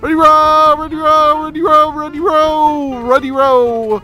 Ready row, ready row, ready row, ready row, ready row.